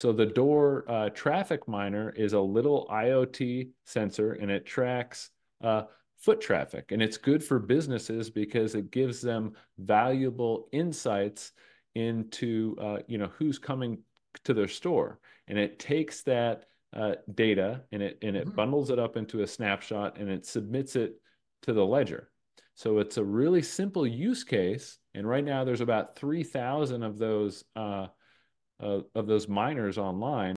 So the Dor uh, traffic miner is a little IoT sensor and it tracks uh, foot traffic. And it's good for businesses because it gives them valuable insights into uh, you know who's coming to their store. And it takes that uh, data and it and it mm-hmm. bundles it up into a snapshot and it submits it to the ledger. So it's a really simple use case. And right now there's about 3,000 of those uh, uh, of those miners online.